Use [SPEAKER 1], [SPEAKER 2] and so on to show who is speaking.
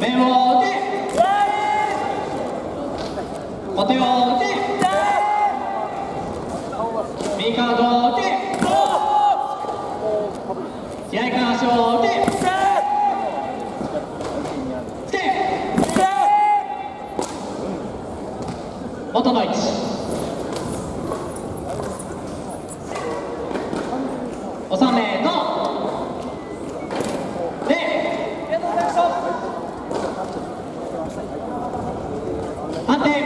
[SPEAKER 1] 目を打小手を打右を打左足を打つけ元の位置おさめ判定